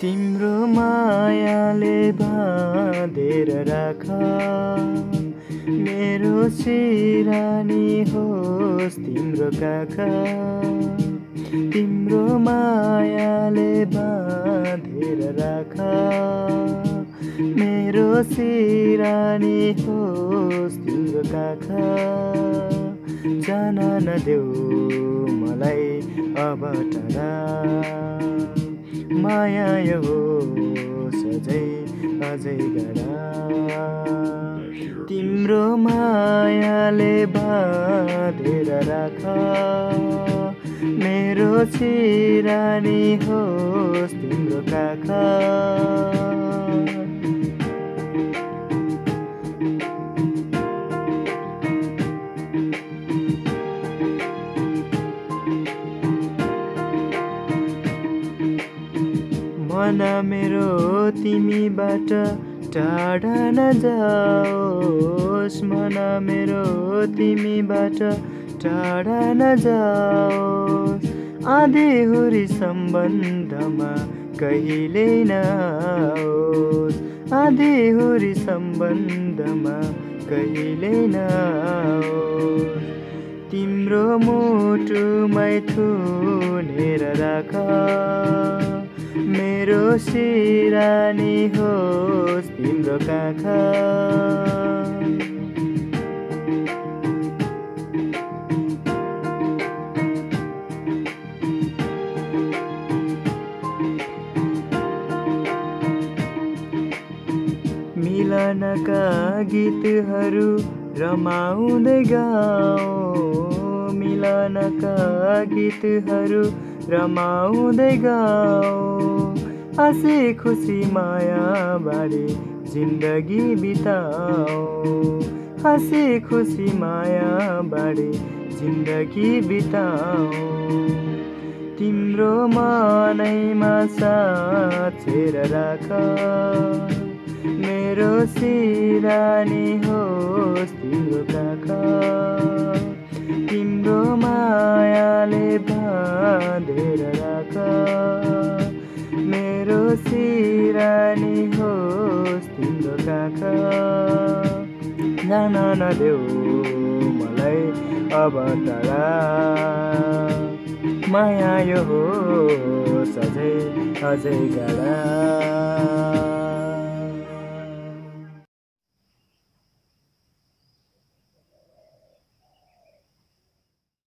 तिम्रो मायाले बाँधेर राख। मेरो सिरानी होस् तिम्रो काखा। तिम्रो मायाले बाँधेर राख। मेरो सिरानी होस् तिम्रो काखा। जान नदेऊ मलाई अब टाढा। माया यो सजै अझै गरा। तिम्रो मायाले बाँधेर राख। मेरो सिरानी होस् तिम्रो काखा। मन मेरो तिमीबाट टाढा नजाओस् मन मेरो तिमीबाट टाढा नजाओस् आधीहुरी सम्बन्धमा कहिले नआओस्। आधीहुरी सम्बन्धमा कहिले नआओस्। तिम्रो मुटुमै थुनेर राख। मेरो सिरानी होस् तिम्रो काखा। मिलनका गीतहरू रमाउँदै गाऊ मिलनका गीतहरू रमाउँदै गाऊ हाँसी खुसी माया बारे जिन्दगी बिताऊ हाँसी खुसी माया बारे जिन्दगी बिताऊ तिम्रो मनैमा साँचेर राख। मेरो सिरानी होस् तिम्रो काखा। तिम्रो मायाले बाँधेर राख। मेरो सिरानी होस् तिम्रो काखा। जान नदेऊ मलाई अब टाढा माया यो हो सधैँ अझै गाडा